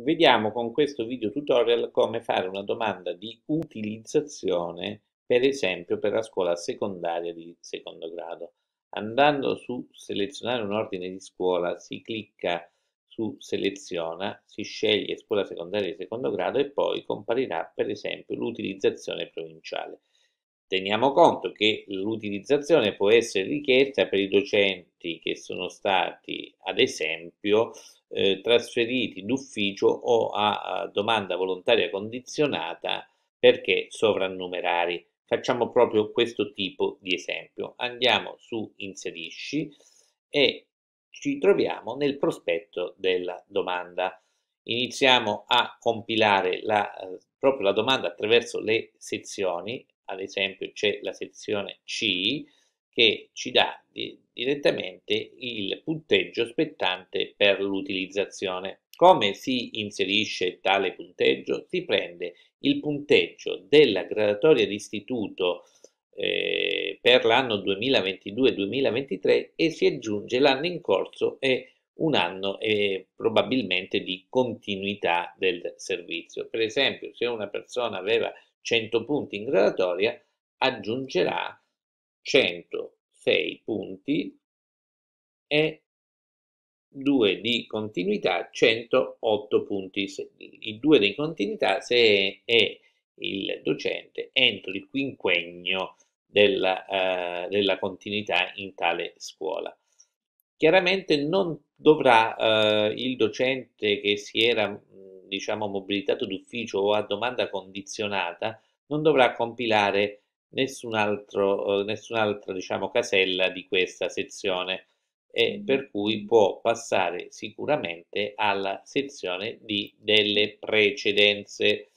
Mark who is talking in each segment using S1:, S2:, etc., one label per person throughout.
S1: Vediamo con questo video tutorial come fare una domanda di utilizzazione, per esempio per la scuola secondaria di secondo grado. Andando su selezionare un ordine di scuola, si clicca su seleziona, si sceglie scuola secondaria di secondo grado e poi comparirà per esempio l'utilizzazione provinciale. Teniamo conto che l'utilizzazione può essere richiesta per i docenti che sono stati, ad esempio, eh, trasferiti d'ufficio o a, a domanda volontaria condizionata perché sovrannumerari. Facciamo proprio questo tipo di esempio. Andiamo su inserisci e ci troviamo nel prospetto della domanda. Iniziamo a compilare la, eh, proprio la domanda attraverso le sezioni ad esempio c'è la sezione C che ci dà di, direttamente il punteggio spettante per l'utilizzazione. Come si inserisce tale punteggio? Si prende il punteggio della gradatoria d'istituto eh, per l'anno 2022-2023 e si aggiunge l'anno in corso e un anno eh, probabilmente di continuità del servizio. Per esempio, se una persona aveva 100 punti in gradatoria, aggiungerà 106 punti e 2 di continuità 108 punti. I 2 di continuità se è il docente entro il quinquennio della, uh, della continuità in tale scuola. Chiaramente non dovrà uh, il docente che si era diciamo, mobilitato d'ufficio o a domanda condizionata, non dovrà compilare nessun altro, eh, nessun'altra diciamo, casella di questa sezione e per cui può passare sicuramente alla sezione di delle precedenze.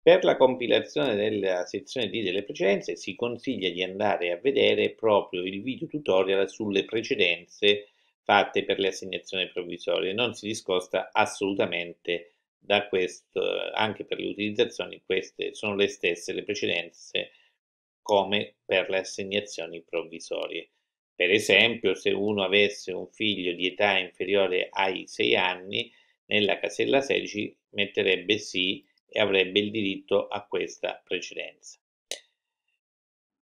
S1: Per la compilazione della sezione D delle precedenze si consiglia di andare a vedere proprio il video tutorial sulle precedenze fatte per le assegnazioni provvisorie. Non si discosta assolutamente da questo, anche per le utilizzazioni, queste sono le stesse le precedenze come per le assegnazioni provvisorie. Per esempio, se uno avesse un figlio di età inferiore ai 6 anni, nella casella 16 metterebbe sì e avrebbe il diritto a questa precedenza.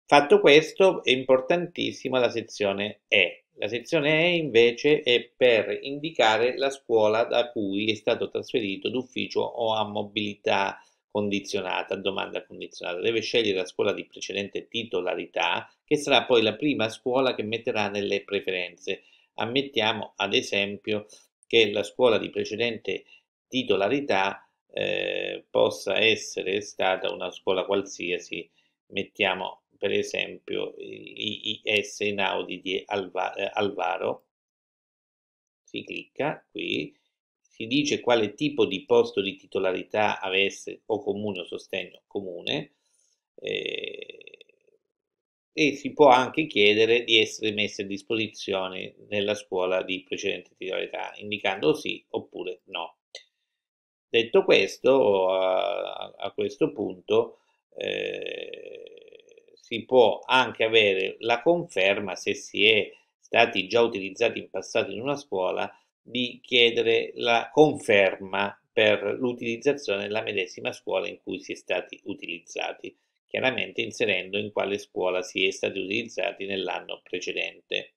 S1: Fatto questo, è importantissima la sezione E, la sezione E invece è per indicare la scuola da cui è stato trasferito d'ufficio o a mobilità condizionata, domanda condizionata. Deve scegliere la scuola di precedente titolarità, che sarà poi la prima scuola che metterà nelle preferenze. Ammettiamo ad esempio che la scuola di precedente titolarità eh, possa essere stata una scuola qualsiasi, mettiamo per esempio l'IS in Audi di eh, Alvaro, si clicca qui, si dice quale tipo di posto di titolarità avesse o comune o sostegno comune eh, e si può anche chiedere di essere messi a disposizione nella scuola di precedente titolarità indicando sì oppure no. Detto questo, a, a questo punto eh, si può anche avere la conferma se si è stati già utilizzati in passato in una scuola di chiedere la conferma per l'utilizzazione della medesima scuola in cui si è stati utilizzati, chiaramente inserendo in quale scuola si è stati utilizzati nell'anno precedente.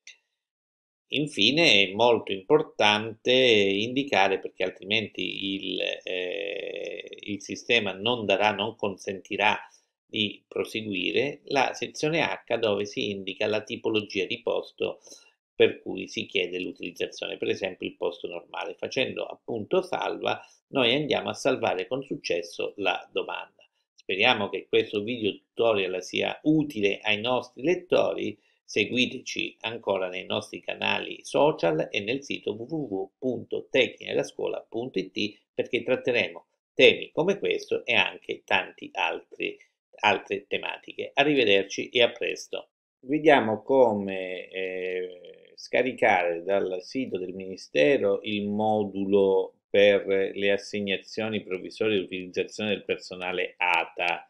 S1: Infine è molto importante indicare, perché altrimenti il, eh, il sistema non darà, non consentirà di proseguire la sezione H dove si indica la tipologia di posto per cui si chiede l'utilizzazione, per esempio il posto normale. Facendo appunto salva, noi andiamo a salvare con successo la domanda. Speriamo che questo video tutorial sia utile ai nostri lettori. Seguiteci ancora nei nostri canali social e nel sito www.tecnicalascuola.it perché tratteremo temi come questo e anche tanti altri altre tematiche. Arrivederci e a presto. Vediamo come eh, scaricare dal sito del Ministero il modulo per le assegnazioni provvisorie di utilizzazione del personale ATA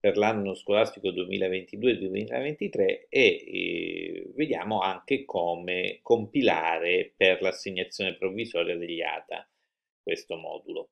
S1: per l'anno scolastico 2022-2023 e eh, vediamo anche come compilare per l'assegnazione provvisoria degli ATA. questo modulo.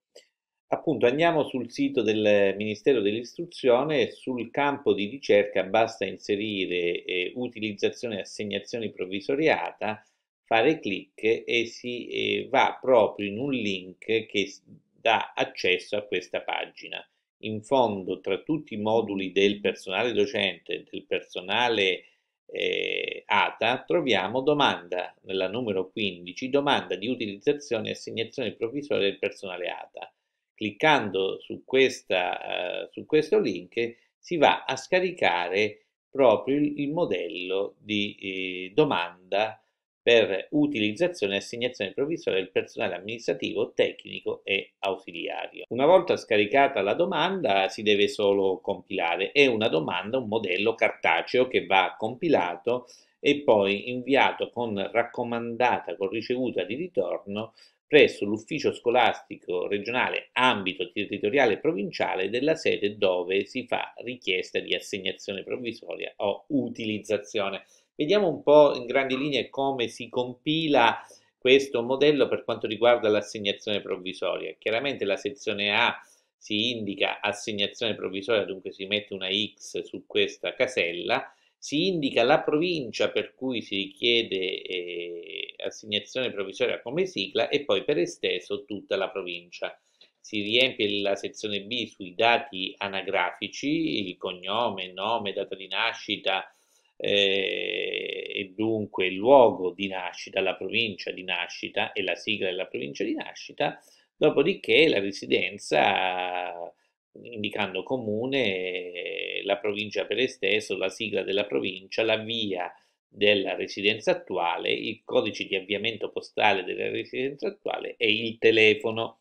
S1: Appunto andiamo sul sito del Ministero dell'Istruzione, sul campo di ricerca basta inserire eh, utilizzazione e assegnazioni provvisoriata, fare clic e si eh, va proprio in un link che dà accesso a questa pagina. In fondo tra tutti i moduli del personale docente e del personale eh, ATA troviamo domanda nella numero 15, domanda di utilizzazione e assegnazione provvisoria del personale ATA cliccando su, questa, uh, su questo link si va a scaricare proprio il, il modello di eh, domanda per utilizzazione e assegnazione provvisoria del personale amministrativo, tecnico e ausiliario. Una volta scaricata la domanda si deve solo compilare. È una domanda, un modello cartaceo che va compilato e poi inviato con raccomandata, con ricevuta di ritorno presso l'ufficio scolastico regionale ambito territoriale provinciale della sede dove si fa richiesta di assegnazione provvisoria o utilizzazione. Vediamo un po' in grandi linee come si compila questo modello per quanto riguarda l'assegnazione provvisoria. Chiaramente la sezione A si indica assegnazione provvisoria, dunque si mette una X su questa casella, si indica la provincia per cui si richiede eh, assegnazione provvisoria come sigla e poi per esteso tutta la provincia. Si riempie la sezione B sui dati anagrafici, il cognome, nome, data di nascita eh, e dunque il luogo di nascita, la provincia di nascita e la sigla della provincia di nascita, dopodiché la residenza indicando comune, la provincia per esteso, la sigla della provincia, la via della residenza attuale, il codice di avviamento postale della residenza attuale e il telefono.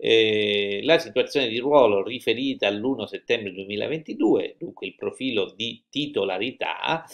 S1: Eh, la situazione di ruolo riferita all'1 settembre 2022, dunque il profilo di titolarità,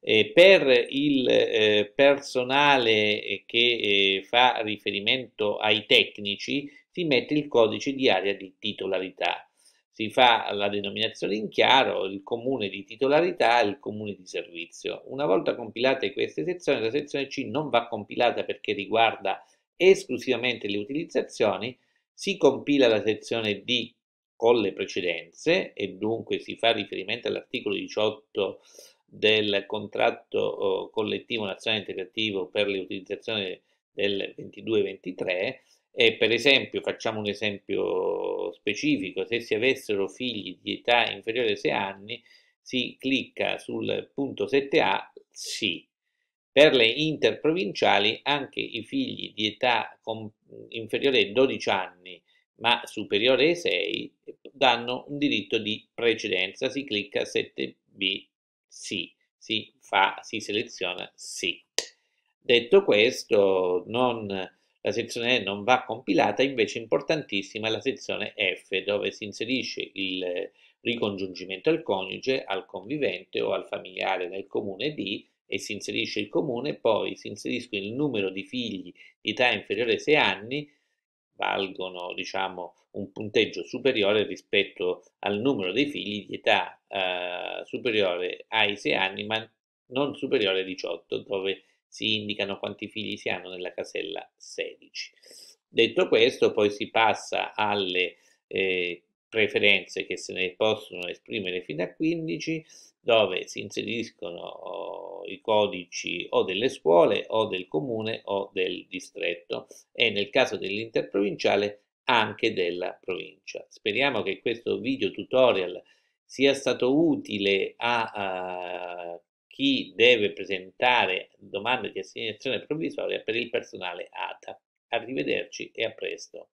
S1: eh, per il eh, personale che eh, fa riferimento ai tecnici si mette il codice di area di titolarità si fa la denominazione in chiaro, il comune di titolarità e il comune di servizio. Una volta compilate queste sezioni, la sezione C non va compilata perché riguarda esclusivamente le utilizzazioni, si compila la sezione D con le precedenze e dunque si fa riferimento all'articolo 18 del contratto oh, collettivo nazionale integrativo per le utilizzazioni del 22-23 e per esempio, facciamo un esempio specifico, se si avessero figli di età inferiore ai 6 anni, si clicca sul punto 7a sì. Per le interprovinciali anche i figli di età inferiore ai 12 anni ma superiore ai 6 danno un diritto di precedenza, si clicca 7b sì, si fa, si seleziona sì. Detto questo, non la sezione E non va compilata, invece importantissima è la sezione F dove si inserisce il ricongiungimento al coniuge, al convivente o al familiare nel comune D e si inserisce il comune, poi si inseriscono il numero di figli di età inferiore ai 6 anni, valgono diciamo un punteggio superiore rispetto al numero dei figli di età eh, superiore ai 6 anni ma non superiore ai 18 dove si indicano quanti figli si hanno nella casella 16. Detto questo, poi si passa alle eh, preferenze che se ne possono esprimere fino a 15, dove si inseriscono oh, i codici o delle scuole o del comune o del distretto e nel caso dell'interprovinciale anche della provincia. Speriamo che questo video tutorial sia stato utile a, a chi deve presentare domande di assegnazione provvisoria per il personale ATA. Arrivederci e a presto.